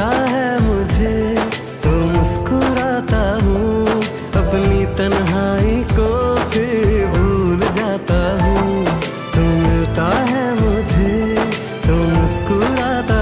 देखता है मुझे तो मुस्कुराता हूँ। अपनी तन्हाई को फिर भूल जाता हूँ। तो मिलता है मुझे तो मुस्कुराता